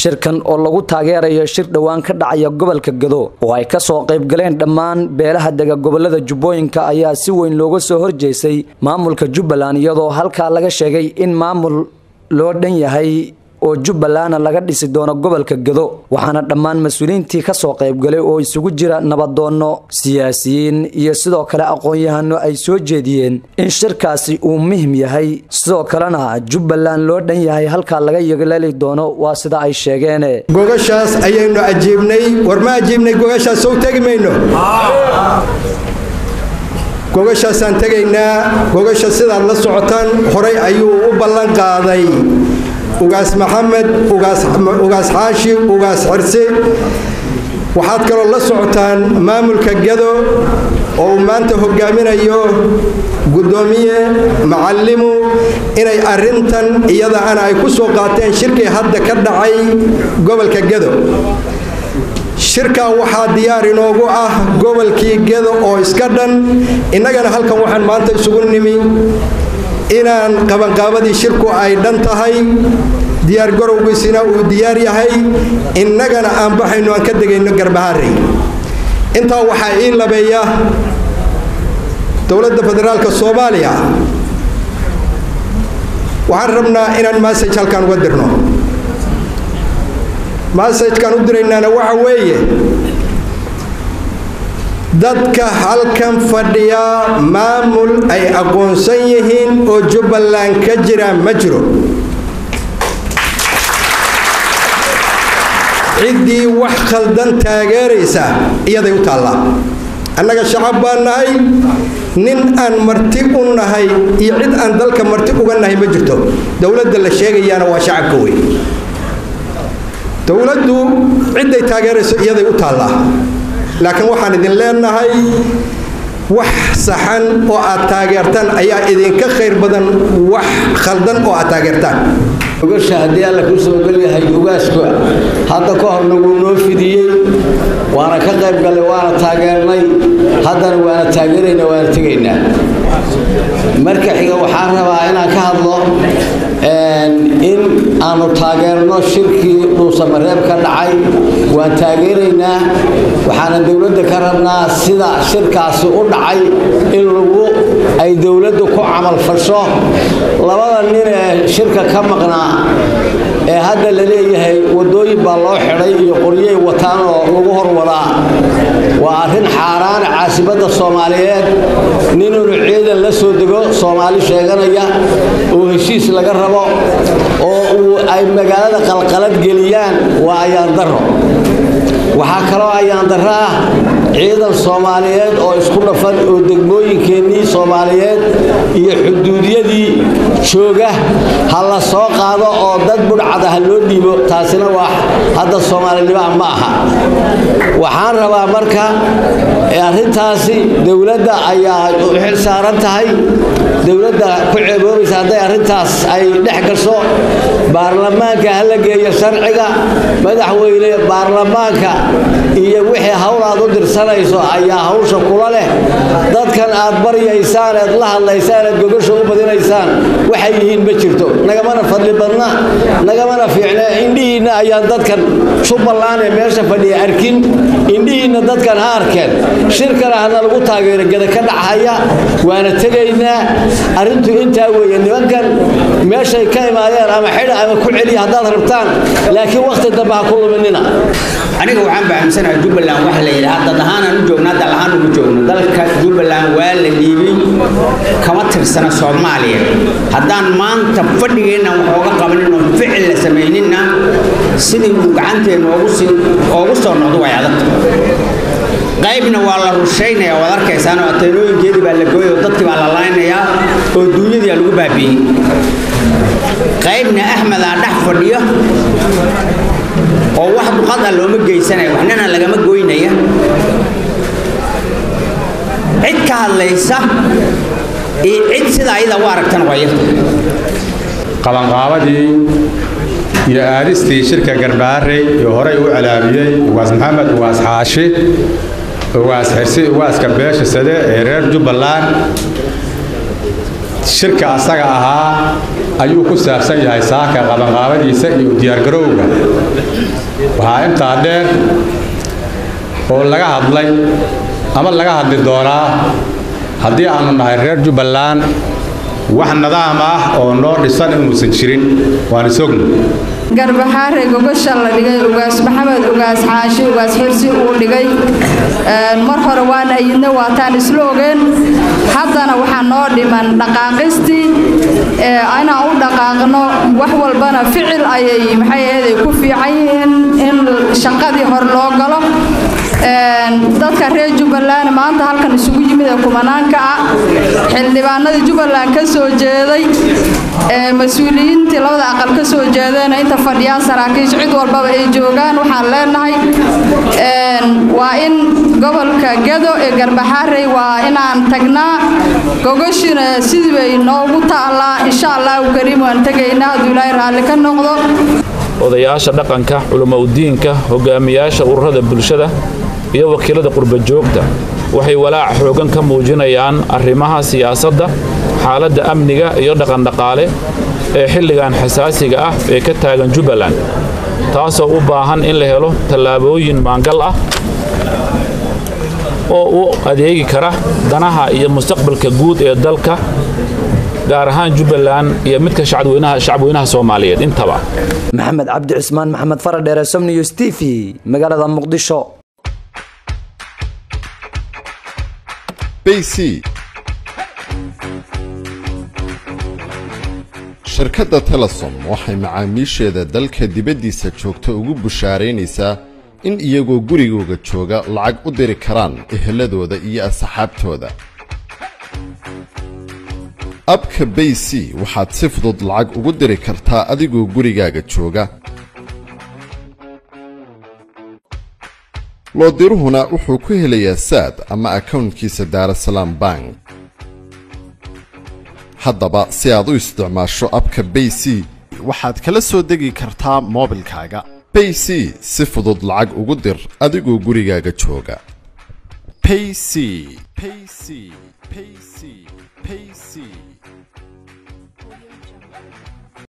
shirkan oo lagu taageerayo shir dhowaan ka dhacaya gobolka gado. Oo ay ka soo qaybgaleen dhammaan beelaha dega gobollada jubbooyinka ayaa si weyn looga soo horjeestay maamulka jubbaland iyadoo halkaa laga sheegay in maamul loo dhan yahay oo jubbalandna laga dhisi doono gobolka gado waxaana dhammaan mas'uuliyiintii ka soo qaybgalay oo isugu jira nabadoonno siyaasiyiin iyo sidoo kale aqoon-yahano ay soo jeediyeen in shirkaasi uu muhiim yahay. Sidoo kalena jubbaland loo dhan yahay halkaa laga yagleeli doono waa sida ay sheegeen. Gogashaas ayaynu ajiibnay war ma ajiibnay gogashaas sow tegi mayno. Gogashaasaan tegaynaa gogasha sidaad la socotaan horay ayuu u ballan qaaday ugaas maxamed ugaas xaashi ugaas xirse waxaad kaloo la socotaan maamulka gado oo uu maanta hogaaminayo guddoomiye macallimu inay arintan iyada ana ay ku soo qaateen shirkii hadda ka dhacay gobolka gado. Shirkan waxaa diyaar inoogu ah gobolkii gado oo iska dhan. Innagana halkan waxaan maanta isugu nimi inaan qabanqaabadii shirku ay dhan tahay diyaargarowgiisina uu diyaar yahay innagana aan baxayno aan ka degayno garbaharey intaa waxaa ii labeeya dowladda federaalka soomaaliya. Waxaan rabnaa inaan massage halkaan uga dirno. Massajkaan u diraynaana waxa weeye dadka halkan fadhiya maamul ay aqoonsan yihiin oo jubbaland ka jira ma jiro. Ciddii wax khaldan taageeraysa iyaday u taallaa annaga shacab baan nahay nin aan marti u nahay iyo cid aan dalka marti uga nahay ma jirto. Dowladda la sheegayaana waa shacabka wey dowladdu cidday taageerayso iyaday u taallaa laakiin waxaan idin leenahay wax saxan oo aad taageertaan ayaa idinka khayr badan wax khaldan oo aad taageertaan. Ogasha haddii alla kuu soo gelyahay ugaasku hadda ka horna wuu noo fidiyey waana ka qayb gallay waana taageernay. Haddana waana taageeraynaa waana tegaynaa. Marka xiga waxaan rabaa inaan ka hadlo aanu taageerno shirkii dhuusamareeb ka dhacay. Waan taageeraynaa. Waxaana dowladda ka rabnaa sida shirkaasi u dhacay in lagu ay dowladdu ku camal fasho. Labada nin ee shirka ka maqnaa ee hadda la leeyahay wadooyin baa loo xidhay iyo qoryey wataan oo lagu horwadaa arrin xaaraana caasibadda soomaaliyeed ninunu ciidan la soo dego soomaali sheeganaya oo heshiis laga rabo oo uu ay magaalada qalqalad geliyaan waa ayaan darro. Waxaa kaloo ayaan darro ah ciidan soomaaliyeed oo isku dhafan oo degmooyinkeennii soomaaliyeed iyo xuduudyadii jooga ha la soo qaado oo dad budhcada ha loo dhiibo taasina waa hadda soomaalinimaa ma aha. Waxaan rabaa marka arrintaasi dowladda ayaa u xil saaran tahay dowladda ku ceeboobaysa hadday arrintaas ay dhex gasho baarlamaanka ha la geeyo sharciga madaxweyne baarlamaanka iyo wixii hawl aad u dirsanayso ayaa hawsha kula leh. Dadkan aad baryaysaan eed la hadlaysaan eed gogasha u badinaysaan waxay yihiin ma jirto. Nagamana fadli badna nagamana fiicne indhihiinna ayaan dadkan jubbaland ee meesha fadhiya arkin indhihiinna dadkan ha arkeen. Shirkana hana lagu taageero geda ka dhachaya waana tegaynaa. Arrintu intaa weeye nimankan meeshay ka imaadeen ama xidha ama ku celiya haddaad rabtaan laakiin wakhti dambe ha ku luminina. Aniga waxaan fahamsanaha jubbaland waxa la yidhaha dad ahaanaan u joognaa dal ahaan ugu joogno dalka jubbaland waa la dhiibay kama tirsana soomaaliya. Haddaan maanta fadhigeenna wax ooga qabanin oo ficil la samayninna sidii uu gacanteenna oogu soo noqdo way adagta qaybna waa la rushaynaya waad arkaysaanoo ateenooyinkeedii baa la gooyay oo dadkii baa la laynayaa oo duunyadii aa lagu baabi'iyey. Qaybna axmed aa dhex fadhiyo oo wax duqad looma geysanaya waxnana lagama goynaya. Cid ka hadlaysa iyo cid sida ayada u aragtana waa qabanqaabadii iyo aadistii shirka garbaharey ee horey u calaamiyey ugaas maxamed ugaas xaashi ugaaska beesha sade ee reer jubbaland. Shirka asaga ahaa ayuu ku saabsan yahay saaka qabanqaabadiisa iyo diyaargarowga waxaa intaa dheer oo laga hadlay ama laga hadli doonaa haddii aanu nahay reer jubbaland wax nidaam ah oo noo dhisan inuusan jirin. Waan isogna garbaxaare gogasha la dhigay ugaas maxamed ugaas xaashi ugaas xirsi uu dhigay. Mar hore waan ayidna waataan isla ogeen haddana waxaa noo dhiman dhaqaaqistii inaan u dhaqaaqno wax walbana ficil ayay maxay ahayd ku fiican yihiin in shaqadii hore loo galo dadka reer jubbaland maanta halkan isugu yimid ee kumanaanka ah. Xildhibaanadii jubbaland ka soo jeeday. Mas'uuliyiintii labada aqal ka soo jeedeen inta fadhiyaan saraakiish cid walbaba ay joogaan waxaan leenahay waa in gobolka gedo ee garbaxaarey waa inaan tagnaa. Gogashina sidii noogu taallaa insha allahu kariim waan tegaynaa. Hadduu ilaahay ka noqdo. Odayaasha dhaqanka culamaudiinka hogaamiyaasha ururada bulshada iyo wakiilada qurbajoogta. Waxay walaac xoogan ka muujinayaan arrimaha siyaasadda xaaladda amniga iyo dhaqandhaqaale ee xilligan xasaasiga ah ee ka taagan jubbaland taasoo u baahan in la helo tallaabooyin maangal ah oo u adeegi kara danaha iyo mustaqbalka guud ee dalka gaar ahaan jubbaland iyo midka shacabweynaha soomaaliyeed. Intaba. Maxamed cabdi cismaan maxamed faradheere somnews t v magaalada muqdisho bc shirkadda telesom waxay macaamiisheeda dalka dibaddiisa joogta ugu bushaaraynaysaa in iyagoo gurigooga jooga lacag u diri karaan eheladooda iyo asxaabtooda. Abka bay c waxaad si fudud lacag ugu diri kartaa adigoo gurigaaga jooga loodiruhuna wuxuu ku helayaa saad ama akawntkiisa daarasalaam bank. Haddaba si aad u isticmaasho abka bay c waxaad kala soo degi kartaa moobilkaaga. Bay si fudud lacag ugu dir adigoo gurigaaga jooga. Payc